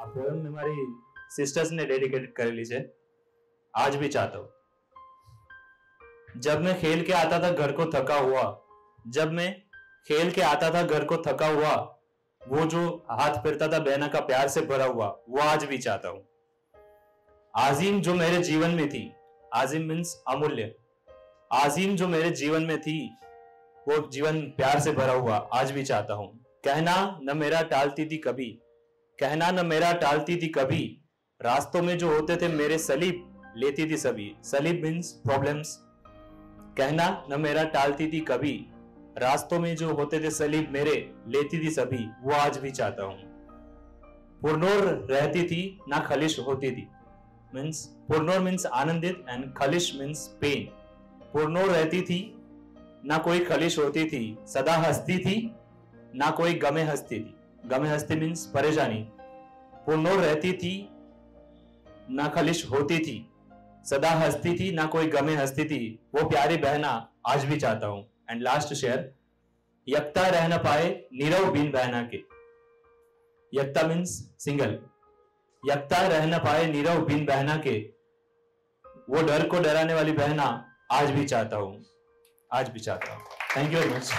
આ પોએમ મેં મારી સિસ્ટર્સને ડેડિકેટ કરેલી છે आज भी चाहता हूं जब मैं खेल के आता था घर को थका हुआ जब मैं खेल के आता था घर को थका हुआ वो जो हाथ फिरता था बहना का प्यार से भरा हुआ वो आज भी चाहता हूं आजिम जो मेरे जीवन में थी आजिम मीन्स अमूल्य आजिम जो मेरे जीवन में थी वो जीवन प्यार से भरा हुआ आज भी चाहता हूं कहना न मेरा टालती थी कभी कहना न मेरा टालती थी कभी। रास्तों में जो होते थे मेरे सलीब, लेती थी सभी। सलीब मीन्स प्रॉब्लम्स कहना न मेरा टालती थी कभी। रास्तों में जो होते थे सलीब मेरे, लेती थी सभी। वो आज भी चाहता हूँ। पुरनोर रहती थी, ना खलिश होती थी। मीन्स पुरनोर मीन्स आनंदित एंड खलिश मीन्स पेन पुरनोर रहती थी, ना कोई खलिश होती थी। सदा हंसती थी, ना कोई गमे हंसती थी। गमे हंसती मीन्स परेशानी। पुरनोर रहती थी, ना खलिश होती थी। सदा हंसती थी, ना कोई गमे हंसती थी। वो प्यारी बहना आज भी चाहता हूँ। एंड लास्ट शेयर यकता रह न पाए नीरव बिन बहना के। यकता मीन्स सिंगल। यकता रह न पाए नीरव बिन बहना के। वो डर को डराने वाली बहना आज भी चाहता हूँ। आज भी चाहता हूँ। Thank you very much